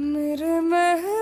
मेरे महल